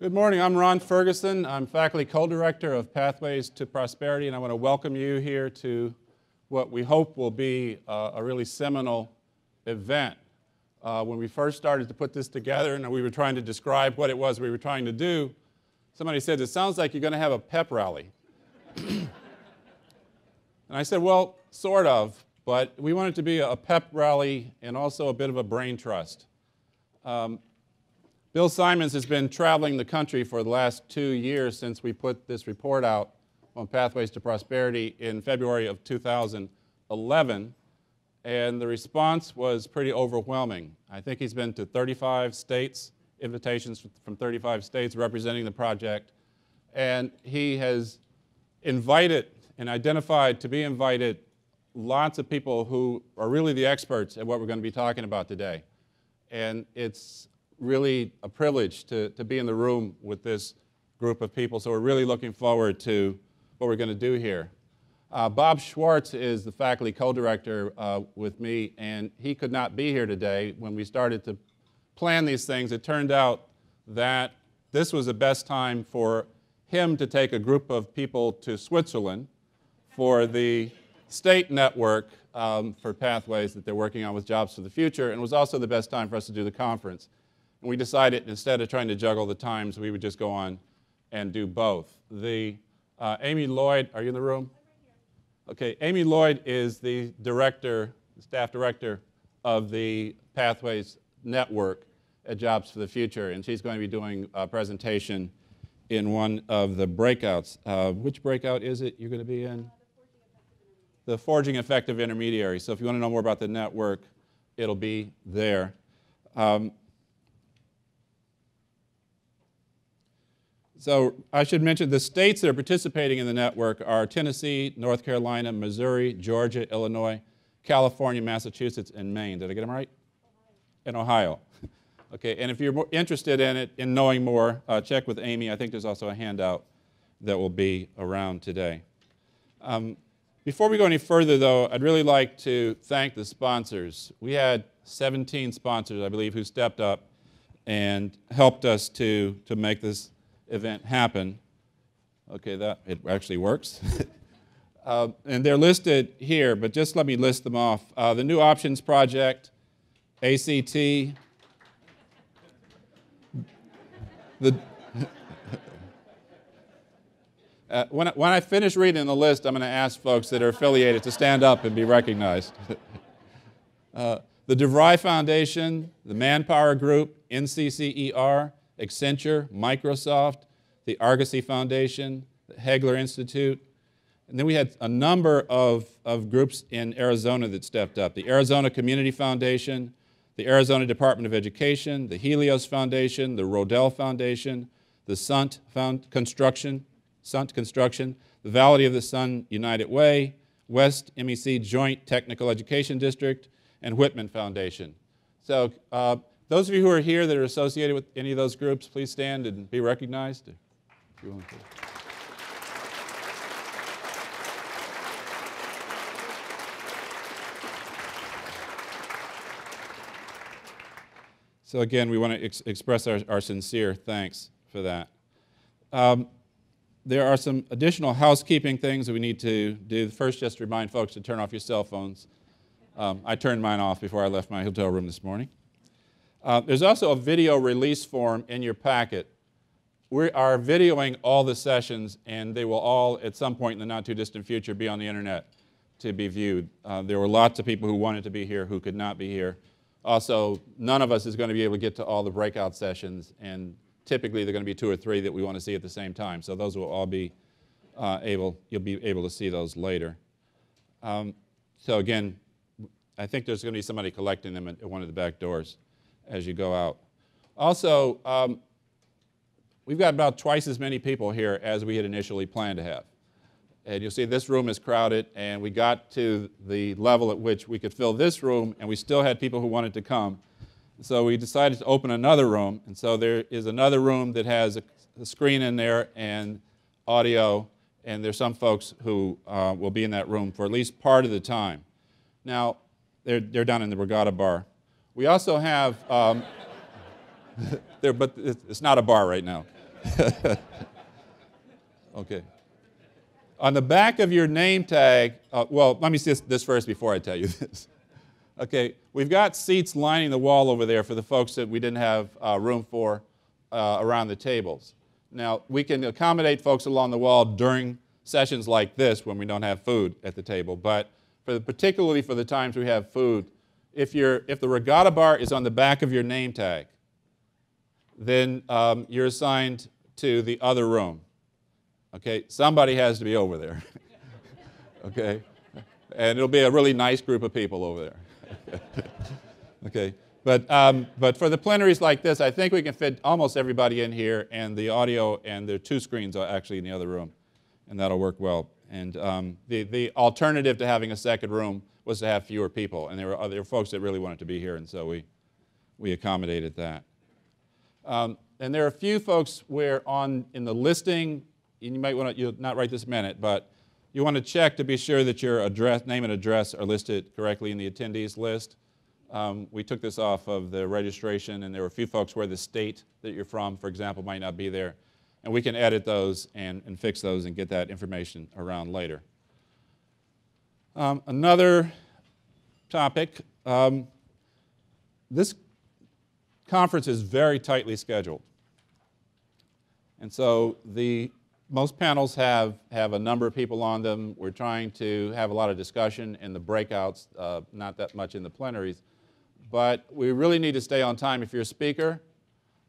Good morning. I'm Ron Ferguson. I'm faculty co-director of Pathways to Prosperity, and I want to welcome you here to what we hope will be uh, a really seminal event. Uh, when we first started to put this together and we were trying to describe what it was we were trying to do, somebody said, it sounds like you're going to have a pep rally. and I said, well, sort of, but we want it to be a pep rally and also a bit of a brain trust. Um, Bill Symonds has been traveling the country for the last two years since we put this report out on Pathways to Prosperity in February of 2011, and the response was pretty overwhelming. I think he's been to 35 states, invitations from 35 states representing the project, and he has invited and identified to be invited lots of people who are really the experts at what we're going to be talking about today. And it's really a privilege to, to be in the room with this group of people. So we're really looking forward to what we're going to do here. Uh, Bob Schwartz is the faculty co-director uh, with me, and he could not be here today. When we started to plan these things, it turned out that this was the best time for him to take a group of people to Switzerland for the state network um, for pathways that they're working on with Jobs for the Future, and it was also the best time for us to do the conference. We decided instead of trying to juggle the times, we would just go on and do both. The uh, Amy Lloyd, are you in the room? Okay, Amy Lloyd is the director, staff director of the Pathways Network at Jobs for the Future, and she's going to be doing a presentation in one of the breakouts. Uh, which breakout is it you're going to be in? The Forging Effective Intermediaries. So if you want to know more about the network, it'll be there. Um, So I should mention the states that are participating in the network are Tennessee, North Carolina, Missouri, Georgia, Illinois, California, Massachusetts, and Maine. Did I get them right? And Ohio. okay, and if you're interested in it, in knowing more, uh, check with Amy. I think there's also a handout that will be around today. Um, before we go any further, though, I'd really like to thank the sponsors. We had 17 sponsors, I believe, who stepped up and helped us to, to make this event happen. Okay, that it actually works. uh, and they're listed here, but just let me list them off. Uh, the New Options Project, ACT, the uh, when, I, when I finish reading the list, I'm going to ask folks that are affiliated to stand up and be recognized. uh, the DeVry Foundation, the Manpower Group, NCCER, Accenture, Microsoft, the Argosy Foundation, the Hegler Institute. And then we had a number of, of groups in Arizona that stepped up. The Arizona Community Foundation, the Arizona Department of Education, the Helios Foundation, the Rodel Foundation, the Sundt Found Construction, Sundt Construction, the Valley of the Sun United Way, West MEC Joint Technical Education District, and Whitman Foundation. So uh, those of you who are here that are associated with any of those groups, please stand and be recognized. So again, we want to ex express our, our, sincere thanks for that. Um, there are some additional housekeeping things that we need to do. First, just remind folks to turn off your cell phones. Um, I turned mine off before I left my hotel room this morning. Uh, there's also a video release form in your packet. We are videoing all the sessions, and they will all, at some point in the not too distant future, be on the internet to be viewed. Uh, there were lots of people who wanted to be here who could not be here. Also, none of us is going to be able to get to all the breakout sessions, and typically there are going to be two or three that we want to see at the same time. So those will all be uh, able, you'll be able to see those later. Um, so again, I think there's going to be somebody collecting them at one of the back doors as you go out. Also, um, we've got about twice as many people here as we had initially planned to have. And you'll see this room is crowded, and we got to the level at which we could fill this room, and we still had people who wanted to come. So we decided to open another room, and so there is another room that has a, a screen in there and audio, and there's some folks who uh, will be in that room for at least part of the time. Now, they're, they're down in the Regatta Bar. We also have, um, there, but it's not a bar right now. okay. On the back of your name tag, uh, well, let me see this, this first before I tell you this. okay, we've got seats lining the wall over there for the folks that we didn't have uh, room for uh, around the tables. Now, we can accommodate folks along the wall during sessions like this when we don't have food at the table, but for the, particularly for the times we have food, if, you're, if the regatta bar is on the back of your name tag, then um, you're assigned to the other room. Okay, somebody has to be over there. okay, and it'll be a really nice group of people over there. okay, but, um, but for the plenaries like this, I think we can fit almost everybody in here, and the audio and the two screens are actually in the other room, and that'll work well. And um, the, the alternative to having a second room was to have fewer people, and there were other folks that really wanted to be here, and so we, we accommodated that. Um, and there are a few folks where on in the listing and you might want to, not write this minute, but you want to check to be sure that your address, name and address are listed correctly in the attendees list. Um, we took this off of the registration, and there were a few folks where the state that you're from, for example, might not be there. And we can edit those and, and fix those and get that information around later. Um, another topic um, this conference is very tightly scheduled. And so the most panels have, have a number of people on them. We're trying to have a lot of discussion in the breakouts, uh, not that much in the plenaries. But we really need to stay on time. If you're a speaker,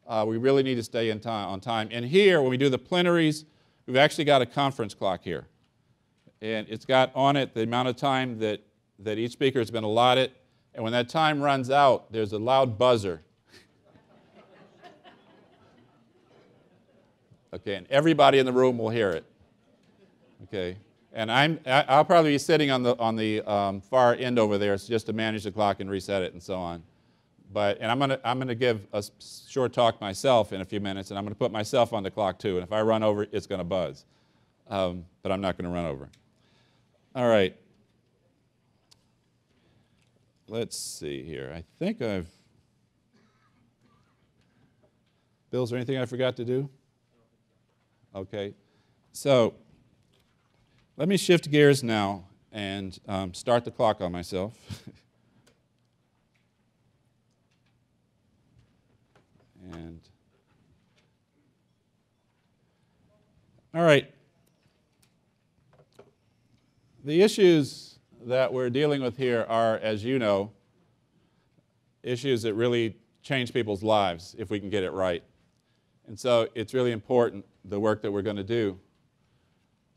uh, we really need to stay in time, on time. And here, when we do the plenaries, we've actually got a conference clock here. And it's got on it the amount of time that, that each speaker has been allotted. And when that time runs out, there's a loud buzzer Okay, and everybody in the room will hear it. Okay, and I'm, I'll probably be sitting on the, on the um, far end over there just to manage the clock and reset it and so on. But, and I'm to I'm gonna give a short talk myself in a few minutes, and I'm to put myself on the clock too. And if I run over, it's to buzz. Um, but I'm not to run over. All right. Let's see here. I think I've. Bill, is there anything I forgot to do? Okay, so let me shift gears now and um, start the clock on myself. and all right, the issues that we're dealing with here are, as you know, issues that really change people's lives if we can get it right. And so it's really important the work that we're going to do.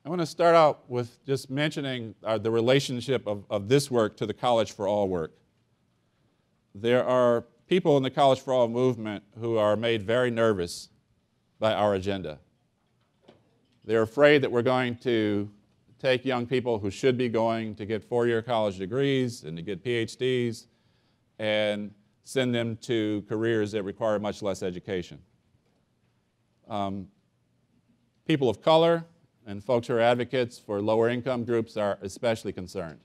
I want to start out with just mentioning uh, the relationship of, of this work to the College for All work. There are people in the College for All movement who are made very nervous by our agenda. They're afraid that we're going to take young people who should be going to get four year college degrees and to get PhDs and send them to careers that require much less education. Um, people of color and folks who are advocates for lower income groups are especially concerned.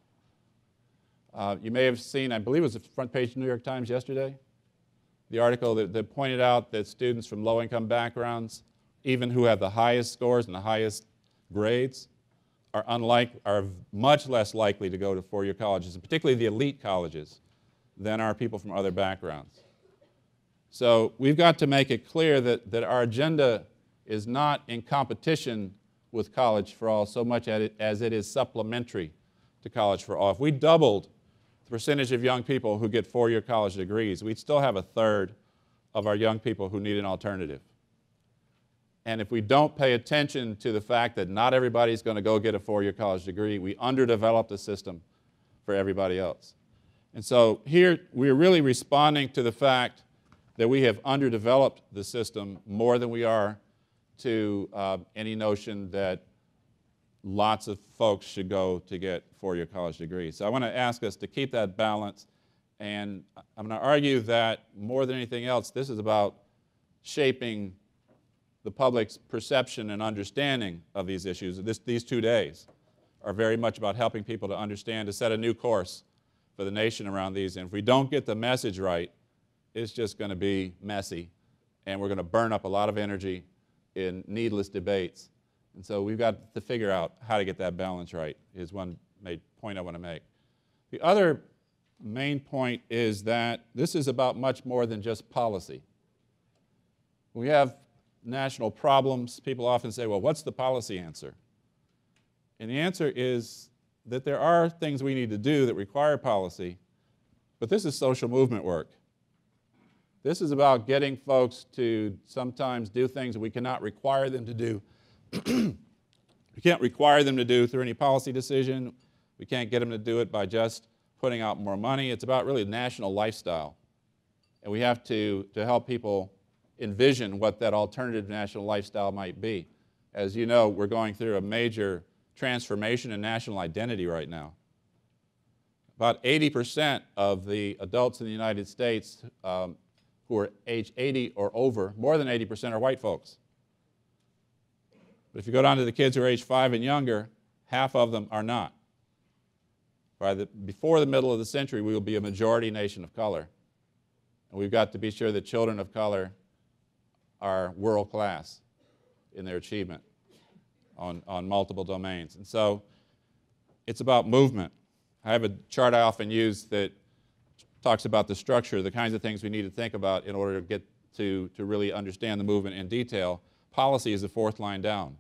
Uh, you may have seen, I believe it was the front page of the New York Times yesterday, the article that, that pointed out that students from low income backgrounds, even who have the highest scores and the highest grades, are, unlike, are much less likely to go to four year colleges, and particularly the elite colleges, than are people from other backgrounds. So we've got to make it clear that, that our agenda is not in competition with College for All so much as it is supplementary to College for All. If we doubled the percentage of young people who get four year college degrees, we'd still have a third of our young people who need an alternative. And if we don't pay attention to the fact that not everybody's going to go get a four year college degree, we underdevelop the system for everybody else. And so here we're really responding to the fact that we have underdeveloped the system more than we are to uh, any notion that lots of folks should go to get four-year college degrees. So I want to ask us to keep that balance, and I'm going to argue that more than anything else, this is about shaping the public's perception and understanding of these issues. This, these two days are very much about helping people to understand, to set a new course for the nation around these. And if we don't get the message right, it's just going to be messy, and we're going to burn up a lot of energy in needless debates. And so we've got to figure out how to get that balance right, is one point I want to make. The other main point is that this is about much more than just policy. We have national problems. People often say, well, what's the policy answer? And the answer is that there are things we need to do that require policy, but this is social movement work. This is about getting folks to sometimes do things we cannot require them to do. we can't require them to do through any policy decision. We can't get them to do it by just putting out more money. It's about really national lifestyle. And we have to, to help people envision what that alternative national lifestyle might be. As you know, we're going through a major transformation in national identity right now. About 80% of the adults in the United States um, who are age 80 or over, more than 80% are white folks. But if you go down to the kids who are age 5 and younger, half of them are not. By the, before the middle of the century, we will be a majority nation of color. And we've got to be sure that children of color are world class in their achievement on, on multiple domains. And so it's about movement. I have a chart I often use that talks about the structure, the kinds of things we need to think about in order to get to, to really understand the movement in detail. Policy is the fourth line down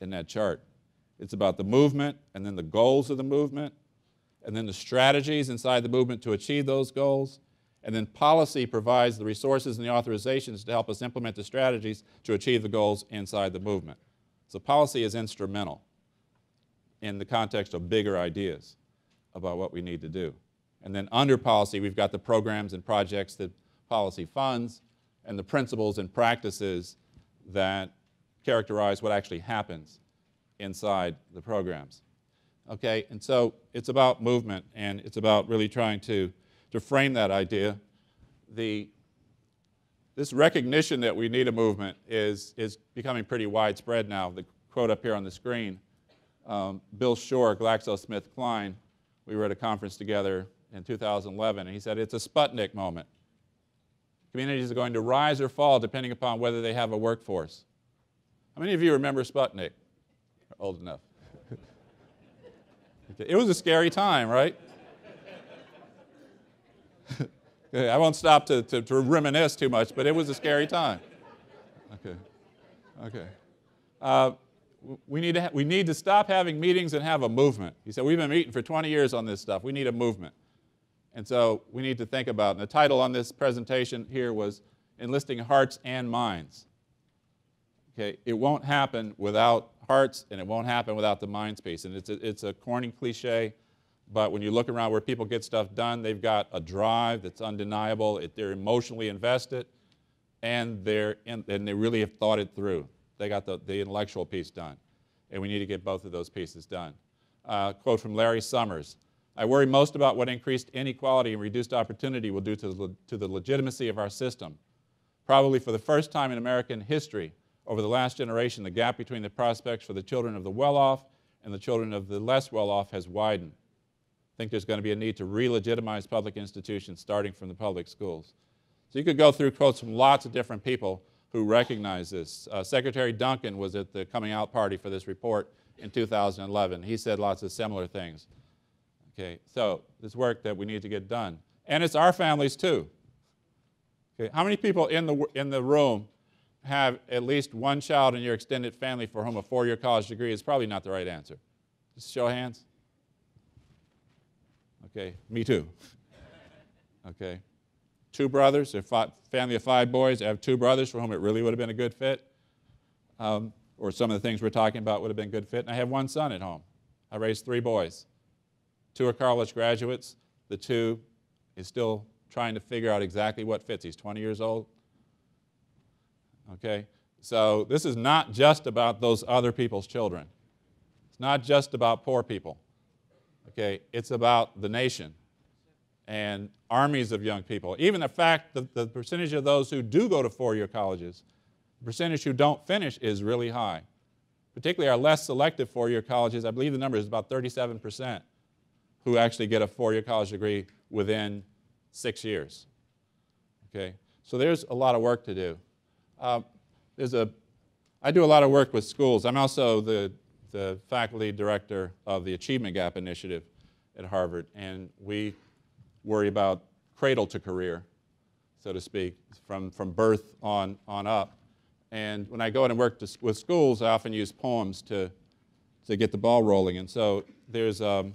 in that chart. It's about the movement and then the goals of the movement and then the strategies inside the movement to achieve those goals. And then policy provides the resources and the authorizations to help us implement the strategies to achieve the goals inside the movement. So policy is instrumental in the context of bigger ideas about what we need to do. And then under policy, we've got the programs and projects that policy funds and the principles and practices that characterize what actually happens inside the programs. Okay, and so it's about movement and it's about really trying to, to frame that idea. The, this recognition that we need a movement is, is becoming pretty widespread now. The quote up here on the screen, um, Bill Shore, GlaxoSmithKline, we were at a conference together in 2011, and he said it's a Sputnik moment. Communities are going to rise or fall depending upon whether they have a workforce. How many of you remember Sputnik? Old enough. it was a scary time, right? I won't stop to, to, to, reminisce too much, but it was a scary time. Okay. Okay. Uh, we need, to we need to stop having meetings and have a movement. He said, We've been meeting for 20 years on this stuff. We need a movement. And so we need to think about, and the title on this presentation here was Enlisting Hearts and Minds. Okay, it won't happen without hearts and it won't happen without the minds piece. And it's a, it's a corny cliche, but when you look around where people get stuff done, they've got a drive that's undeniable, it, they're emotionally invested, and, they're in, and they really have thought it through. They got the, the intellectual piece done. And we need to get both of those pieces done. Uh, quote from Larry Summers I worry most about what increased inequality and reduced opportunity will do to the, to the legitimacy of our system. Probably for the first time in American history, over the last generation, the gap between the prospects for the children of the well off and the children of the less well off has widened. Think there's going to be a need to re legitimize public institutions starting from the public schools. So you could go through quotes from lots of different people who recognize this. Uh, Secretary Duncan was at the coming out party for this report in 2011. He said lots of similar things. Okay, so this work that we need to get done. And it's our families too. Okay, how many people in the, in the room have at least one child in your extended family for whom a four-year college degree is probably not the right answer? Just show hands. Okay, me too. Okay. Two brothers, a family of five boys. I have two brothers for whom it really would have been a good fit. Um, or some of the things we're talking about would have been good fit. And I have one son at home. I raised three boys. Two are college graduates. The two is still trying to figure out exactly what fits. He's 20 years old. Okay? So this is not just about those other people's children. It's not just about poor people. Okay? It's about the nation and armies of young people. Even the fact that the percentage of those who do go to four-year colleges, the percentage who don't finish is really high. Particularly our less selective four-year colleges, I believe the number is about 37 percent who actually get a four-year college degree within six years. Okay, so there's a lot of work to do. Uh, there's a, I do a lot of work with schools. I'm also the, the faculty director of the Achievement Gap Initiative at Harvard, and we worry about cradle to career, so to speak, from, from birth on, on up. And when I go in and work to, with schools, I often use poems to, to get the ball rolling. And so there's a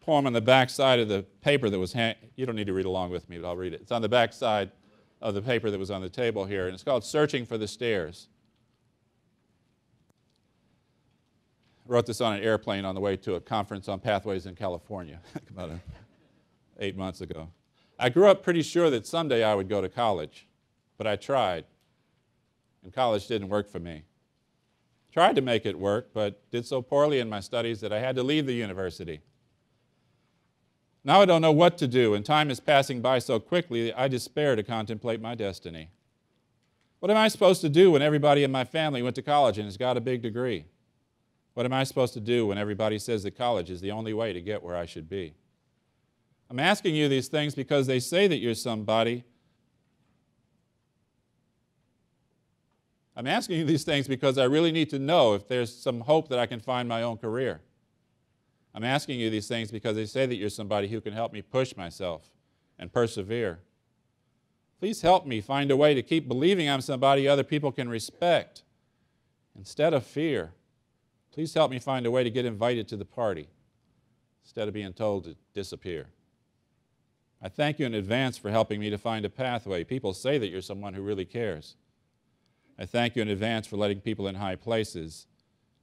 poem on the back side of the paper that was, you don't need to read along with me, but I'll read it. It's on the back side of the paper that was on the table here, and it's called Searching for the Stairs. Wrote this on an airplane on the way to a conference on pathways in California about eight months ago. I grew up pretty sure that someday I would go to college, but I tried, and college didn't work for me. Tried to make it work, but did so poorly in my studies that I had to leave the university. Now I don't know what to do, and time is passing by so quickly that I despair to contemplate my destiny. What am I supposed to do when everybody in my family went to college and has got a big degree? What am I supposed to do when everybody says that college is the only way to get where I should be? I'm asking you these things because they say that you're somebody. I'm asking you these things because I really need to know if there's some hope that I can find my own career. I'm asking you these things because they say that you're somebody who can help me push myself and persevere. Please help me find a way to keep believing I'm somebody other people can respect instead of fear. Please help me find a way to get invited to the party instead of being told to disappear. I thank you in advance for helping me to find a pathway. People say that you're someone who really cares. I thank you in advance for letting people in high places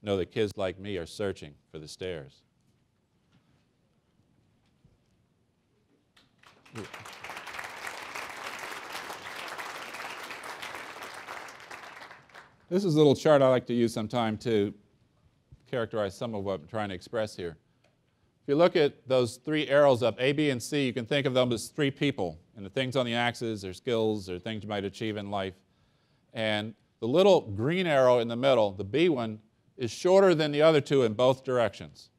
know that kids like me are searching for the stairs. This is a little chart I like to use sometime to characterize some of what I'm trying to express here. If you look at those three arrows up, A, B, and C, you can think of them as three people. And the things on the axes are skills or things you might achieve in life. And the little green arrow in the middle, the B one, is shorter than the other two in both directions.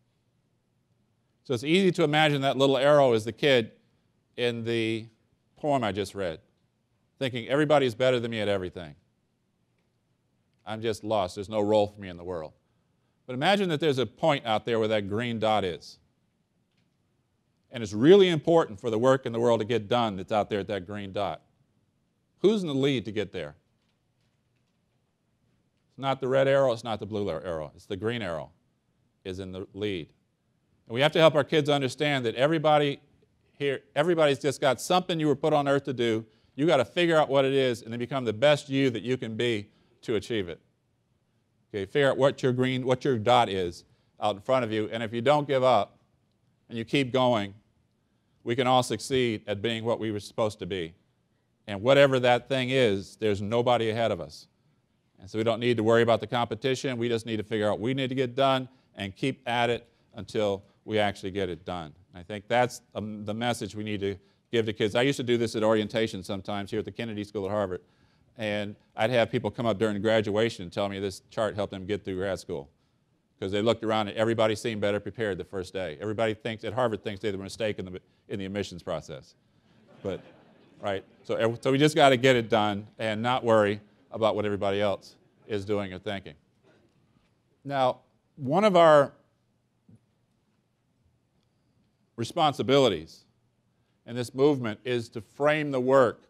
So it's easy to imagine that little arrow is the kid in the poem I just read, thinking everybody's better than me at everything. I'm just lost. There's no role for me in the world. But imagine that there's a point out there where that green dot is. And it's really important for the work in the world to get done that's out there at that green dot. Who's in the lead to get there? It's not the red arrow, it's not the blue arrow, it's the green arrow is in the lead. And we have to help our kids understand that everybody here, everybody's just got something you were put on earth to do. You got to figure out what it is and then become the best you that you can be to achieve it. Okay, figure out what your green, what your dot is out in front of you, and if you don't give up and you keep going, we can all succeed at being what we were supposed to be. And whatever that thing is, there's nobody ahead of us. And so we don't need to worry about the competition. We just need to figure out what we need to get done and keep at it until we actually get it done. And I think that's um, the message we need to give to kids. I used to do this at orientation sometimes here at the Kennedy School at Harvard. And I'd have people come up during graduation and tell me this chart helped them get through grad school. Because they looked around and everybody seemed better prepared the first day. Everybody thinks at Harvard thinks they had a mistake in the, in the admissions process. But, right, so, so we just got to get it done and not worry about what everybody else is doing or thinking. Now, one of our responsibilities in this movement is to frame the work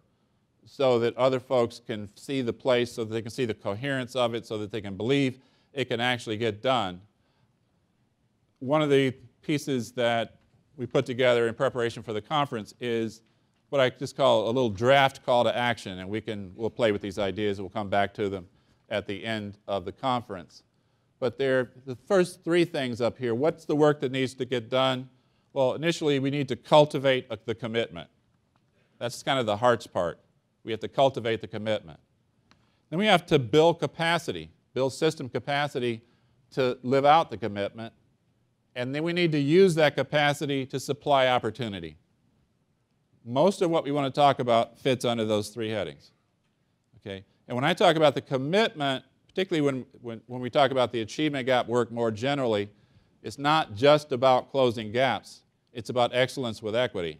so that other folks can see the place, so that they can see the coherence of it, so that they can believe it can actually get done. One of the pieces that we put together in preparation for the conference is what I just call a little draft call to action, and we can, we'll play with these ideas we'll come back to them at the end of the conference. But there, the first three things up here, what's the work that needs to get done? Well, initially we need to cultivate uh, the commitment. That's kind of the heart's part. We have to cultivate the commitment. Then we have to build capacity, build system capacity to live out the commitment. And then we need to use that capacity to supply opportunity. Most of what we want to talk about fits under those three headings. Okay? And when I talk about the commitment, particularly when, when, when we talk about the achievement gap work more generally, it's not just about closing gaps. It's about excellence with equity.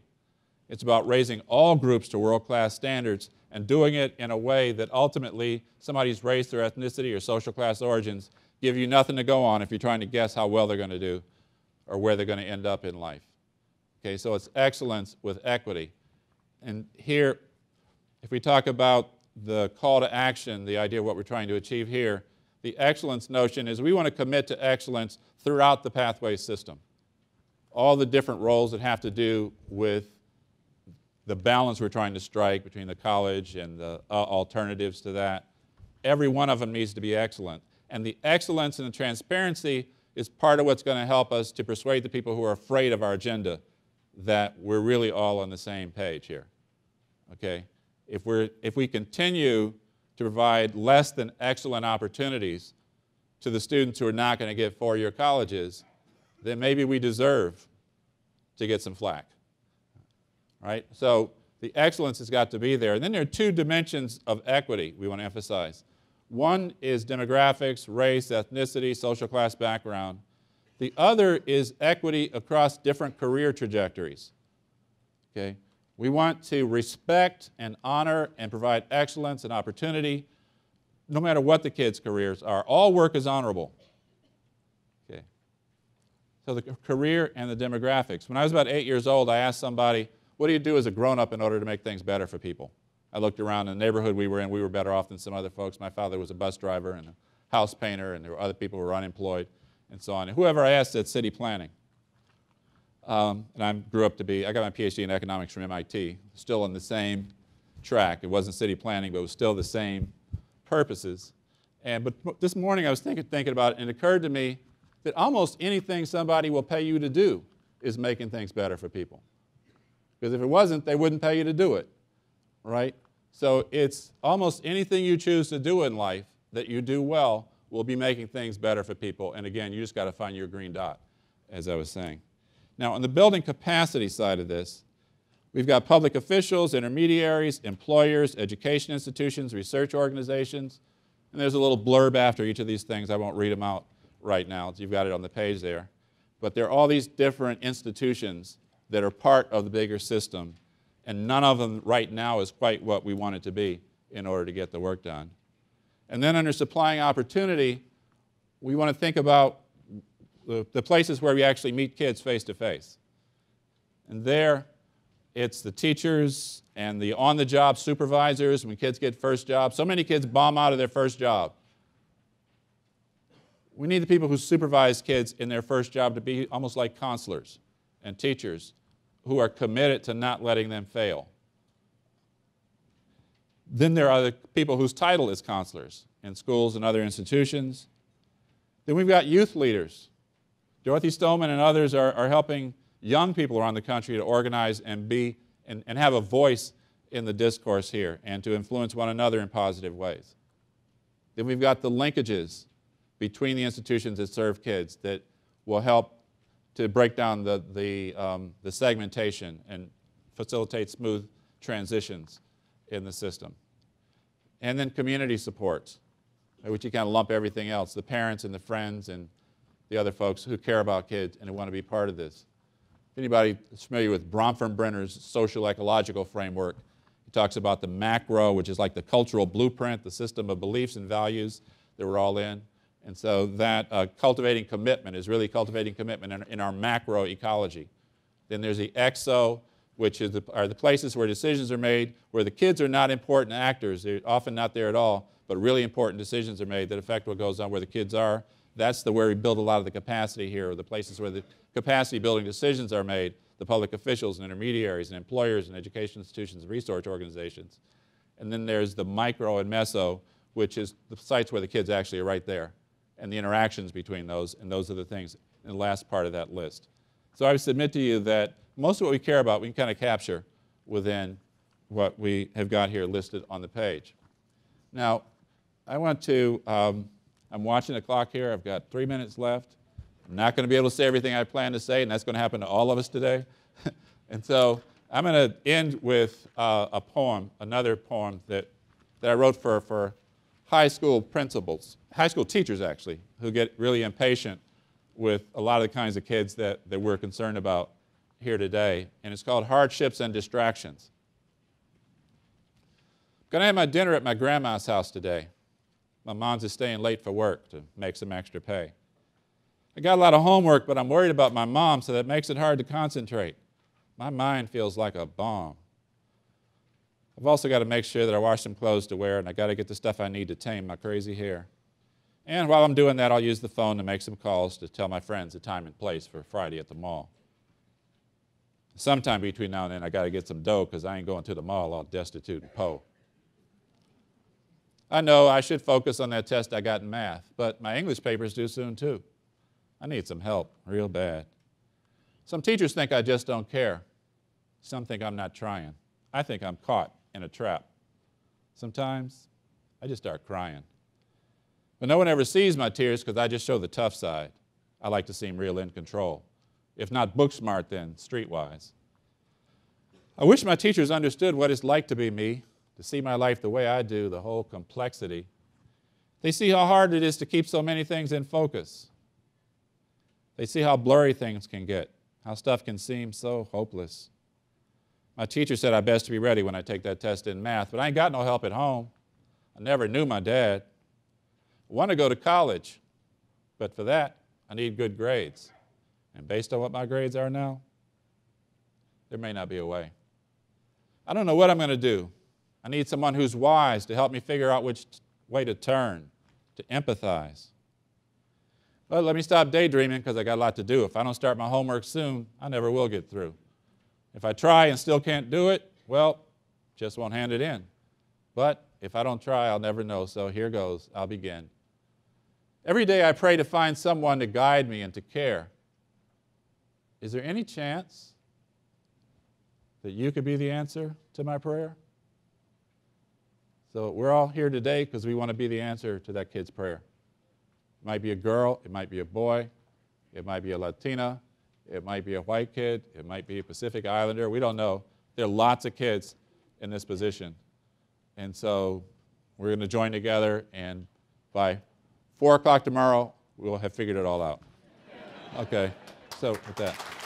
It's about raising all groups to world-class standards and doing it in a way that ultimately somebody's race, their ethnicity, or social class origins give you nothing to go on if you're trying to guess how well they're going to do or where they're going to end up in life. Okay, so it's excellence with equity. And here, if we talk about the call to action, the idea of what we're trying to achieve here, the excellence notion is we want to commit to excellence throughout the pathway system. All the different roles that have to do with the balance we're trying to strike between the college and the uh, alternatives to that. Every one of them needs to be excellent. And the excellence and the transparency is part of what's going to help us to persuade the people who are afraid of our agenda that we're really all on the same page here. Okay? If, we're, if we continue to provide less than excellent opportunities to the students who are not going to get four-year colleges, then maybe we deserve to get some flack right? So the excellence has got to be there. And then there are two dimensions of equity we want to emphasize. One is demographics, race, ethnicity, social class background. The other is equity across different career trajectories. Okay? We want to respect and honor and provide excellence and opportunity no matter what the kids' careers are. All work is honorable. Okay. So the career and the demographics. When I was about eight years old, I asked somebody, what do you do as a grown up in order to make things better for people? I looked around in the neighborhood we were in, we were better off than some other folks. My father was a bus driver and a house painter, and there were other people who were unemployed and so on. And whoever I asked said city planning. Um, and I grew up to be, I got my PhD in economics from MIT, still on the same track. It wasn't city planning, but it was still the same purposes. And, but this morning I was thinking, thinking about it, and it occurred to me that almost anything somebody will pay you to do is making things better for people. Because if it wasn't, they wouldn't pay you to do it, right? So it's almost anything you choose to do in life that you do well will be making things better for people. And again, you just got to find your green dot, as I was saying. Now, on the building capacity side of this, we've got public officials, intermediaries, employers, education institutions, research organizations, and there's a little blurb after each of these things. I won't read them out right now. You've got it on the page there. But there are all these different institutions that are part of the bigger system, and none of them right now is quite what we want it to be in order to get the work done. And then under supplying opportunity, we want to think about the, the places where we actually meet kids face to face. And there, it's the teachers and the on the job supervisors when kids get first jobs. So many kids bomb out of their first job. We need the people who supervise kids in their first job to be almost like counselors and teachers who are committed to not letting them fail. Then there are the people whose title is counselors in schools and other institutions. Then we've got youth leaders. Dorothy Stoneman and others are, are helping young people around the country to organize and be and, and have a voice in the discourse here and to influence one another in positive ways. Then we've got the linkages between the institutions that serve kids that will help to break down the, the, um, the segmentation and facilitate smooth transitions in the system. And then community supports, which you kind of lump everything else, the parents and the friends and the other folks who care about kids and who want to be part of this. If anybody is familiar with Bronfenbrenner's social ecological framework, he talks about the macro, which is like the cultural blueprint, the system of beliefs and values that we're all in. And so that uh, cultivating commitment is really cultivating commitment in, in, our macro ecology. Then there's the exo, which the, are the places where decisions are made, where the kids are not important actors. They're often not there at all, but really important decisions are made that affect what goes on where the kids are. That's the where we build a lot of the capacity here, the places where the capacity building decisions are made, the public officials and intermediaries and employers and education institutions and research organizations. And then there's the micro and meso, which is the sites where the kids actually are right there and the interactions between those, and those are the things in the last part of that list. So I would submit to you that most of what we care about we can kind of capture within what we have got here listed on the page. Now, I want to, um, I'm watching the clock here. I've got three minutes left. I'm not going to be able to say everything I plan to say, and that's going to happen to all of us today. and so I'm going to end with uh, a poem, another poem that, that I wrote for, for high school principals, high school teachers actually, who get really impatient with a lot of the kinds of kids that, that we're concerned about here today. And it's called Hardships and Distractions. I'm Gonna have my dinner at my grandma's house today. My mom's is staying late for work to make some extra pay. I got a lot of homework, but I'm worried about my mom, so that makes it hard to concentrate. My mind feels like a bomb. I've also got to make sure that I wash some clothes to wear, and I got to get the stuff I need to tame my crazy hair. And while I'm doing that, I'll use the phone to make some calls to tell my friends the time and place for Friday at the mall. Sometime between now and then, I got to get some dough because I ain't going to the mall all destitute and po. I know I should focus on that test I got in math, but my English paper's due soon too. I need some help, real bad. Some teachers think I just don't care. Some think I'm not trying. I think I'm caught in a trap. Sometimes I just start crying. But no one ever sees my tears because I just show the tough side. I like to seem real in control. If not book smart, then streetwise. I wish my teachers understood what it's like to be me, to see my life the way I do, the whole complexity. They see how hard it is to keep so many things in focus. They see how blurry things can get, how stuff can seem so hopeless. My teacher said I best to be ready when I take that test in math, but I ain't got no help at home. I never knew my dad. I want to go to college, but for that, I need good grades. And based on what my grades are now, there may not be a way. I don't know what I'm going to do. I need someone who's wise to help me figure out which way to turn, to empathize. Well, let me stop daydreaming because I got a lot to do. If I don't start my homework soon, I never will get through. If I try and still can't do it, well, just won't hand it in. But if I don't try, I'll never know. So here goes. I'll begin. Every day I pray to find someone to guide me and to care. Is there any chance that you could be the answer to my prayer? So we're all here today because we want to be the answer to that kid's prayer. It might be a girl, it might be a boy, it might be a Latina, it might be a white kid, it might be a Pacific Islander, we don't know. There are lots of kids in this position. And so we're going to join together, and by 4 o'clock tomorrow, we'll have figured it all out. Okay, so with that.